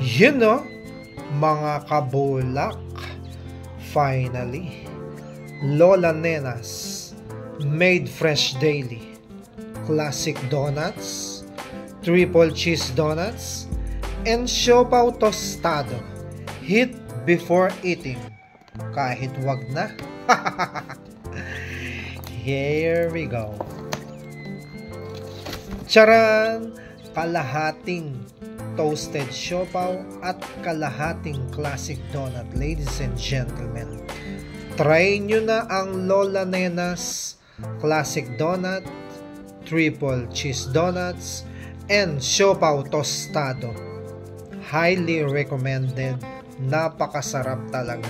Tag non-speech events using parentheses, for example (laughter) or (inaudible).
You know, mga kabulak, finally, Lola Nenas, made fresh daily, classic donuts, triple cheese donuts, and siopaw tostado, hit before eating, kahit wag na. (laughs) Here we go. Charan! Kalahating toasted siopaw at kalahating classic donut, ladies and gentlemen. Try nyo na ang Lola Nenas classic donut, triple cheese donuts, and siopaw tostado. Highly recommended. Napakasarap talaga.